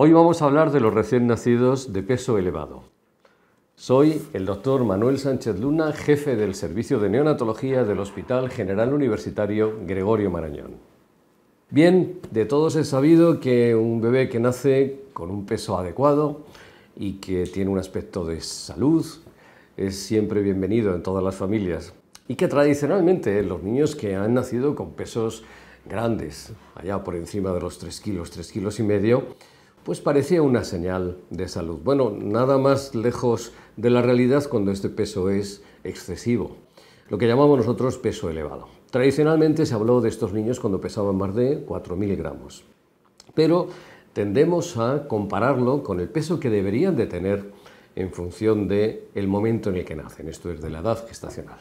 Hoy vamos a hablar de los recién nacidos de peso elevado. Soy el doctor Manuel Sánchez Luna, jefe del Servicio de Neonatología del Hospital General Universitario Gregorio Marañón. Bien, de todos he sabido que un bebé que nace con un peso adecuado y que tiene un aspecto de salud es siempre bienvenido en todas las familias y que tradicionalmente los niños que han nacido con pesos grandes, allá por encima de los 3 kilos, 3 kilos y medio, pues parecía una señal de salud. Bueno, nada más lejos de la realidad cuando este peso es excesivo, lo que llamamos nosotros peso elevado. Tradicionalmente se habló de estos niños cuando pesaban más de 4.000 gramos, pero tendemos a compararlo con el peso que deberían de tener en función del el momento en el que nacen, esto es de la edad gestacional.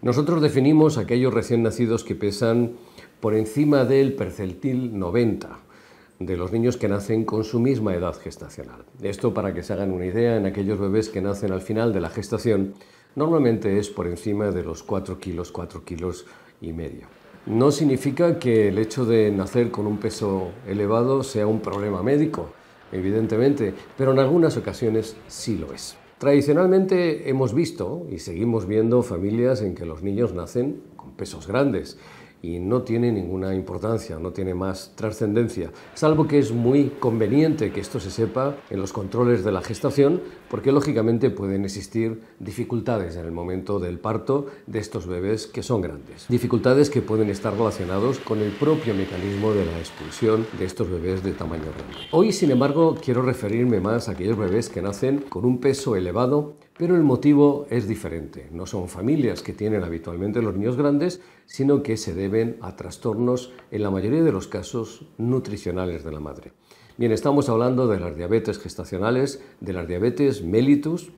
Nosotros definimos aquellos recién nacidos que pesan por encima del percentil 90, de los niños que nacen con su misma edad gestacional. Esto para que se hagan una idea, en aquellos bebés que nacen al final de la gestación, normalmente es por encima de los 4 kilos, 4 kilos y medio. No significa que el hecho de nacer con un peso elevado sea un problema médico, evidentemente, pero en algunas ocasiones sí lo es. Tradicionalmente hemos visto y seguimos viendo familias en que los niños nacen con pesos grandes y no tiene ninguna importancia, no tiene más trascendencia, salvo que es muy conveniente que esto se sepa en los controles de la gestación, porque lógicamente pueden existir dificultades en el momento del parto de estos bebés que son grandes. Dificultades que pueden estar relacionados con el propio mecanismo de la expulsión de estos bebés de tamaño grande. Hoy, sin embargo, quiero referirme más a aquellos bebés que nacen con un peso elevado pero el motivo es diferente. No son familias que tienen habitualmente los niños grandes, sino que se deben a trastornos, en la mayoría de los casos, nutricionales de la madre. Bien, estamos hablando de las diabetes gestacionales, de las diabetes mellitus,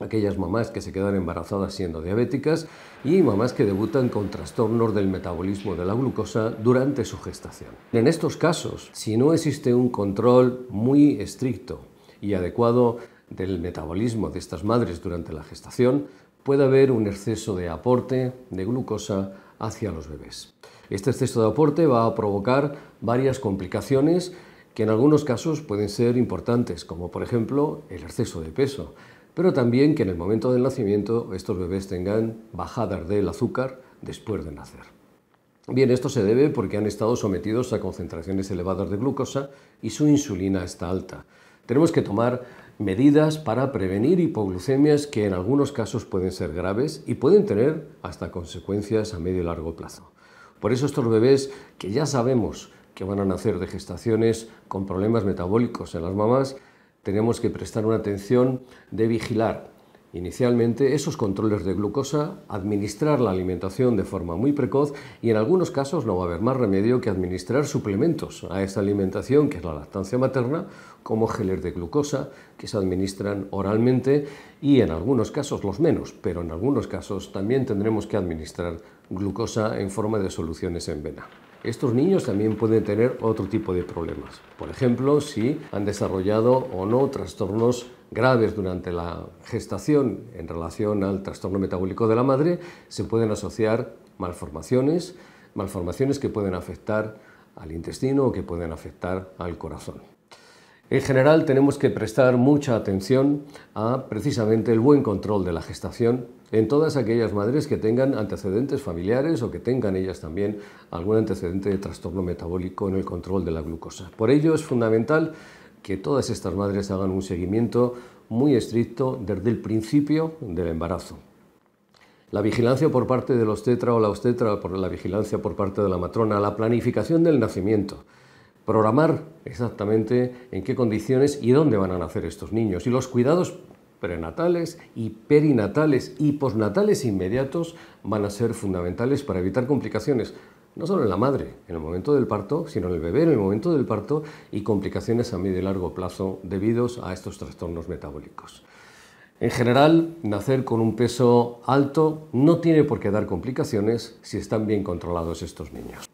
aquellas mamás que se quedan embarazadas siendo diabéticas y mamás que debutan con trastornos del metabolismo de la glucosa durante su gestación. En estos casos, si no existe un control muy estricto y adecuado del metabolismo de estas madres durante la gestación, puede haber un exceso de aporte de glucosa hacia los bebés. Este exceso de aporte va a provocar varias complicaciones que en algunos casos pueden ser importantes, como por ejemplo el exceso de peso, pero también que en el momento del nacimiento estos bebés tengan bajadas del azúcar después de nacer. Bien, esto se debe porque han estado sometidos a concentraciones elevadas de glucosa y su insulina está alta. Tenemos que tomar medidas para prevenir hipoglucemias que en algunos casos pueden ser graves y pueden tener hasta consecuencias a medio y largo plazo. Por eso estos bebés que ya sabemos que van a nacer de gestaciones con problemas metabólicos en las mamás, tenemos que prestar una atención de vigilar Inicialmente, esos controles de glucosa, administrar la alimentación de forma muy precoz y en algunos casos no va a haber más remedio que administrar suplementos a esta alimentación, que es la lactancia materna, como geles de glucosa que se administran oralmente y en algunos casos los menos, pero en algunos casos también tendremos que administrar glucosa en forma de soluciones en vena. Estos niños también pueden tener otro tipo de problemas. Por ejemplo, si han desarrollado o no trastornos graves durante la gestación en relación al trastorno metabólico de la madre, se pueden asociar malformaciones, malformaciones que pueden afectar al intestino o que pueden afectar al corazón. En general tenemos que prestar mucha atención a precisamente el buen control de la gestación en todas aquellas madres que tengan antecedentes familiares o que tengan ellas también algún antecedente de trastorno metabólico en el control de la glucosa. Por ello es fundamental que todas estas madres hagan un seguimiento muy estricto desde el principio del embarazo. La vigilancia por parte del obstetra o la obstetra, por la vigilancia por parte de la matrona, la planificación del nacimiento, programar exactamente en qué condiciones y dónde van a nacer estos niños. Y los cuidados prenatales y perinatales y postnatales inmediatos van a ser fundamentales para evitar complicaciones, no solo en la madre, en el momento del parto, sino en el bebé en el momento del parto y complicaciones a medio y largo plazo debidos a estos trastornos metabólicos. En general, nacer con un peso alto no tiene por qué dar complicaciones si están bien controlados estos niños.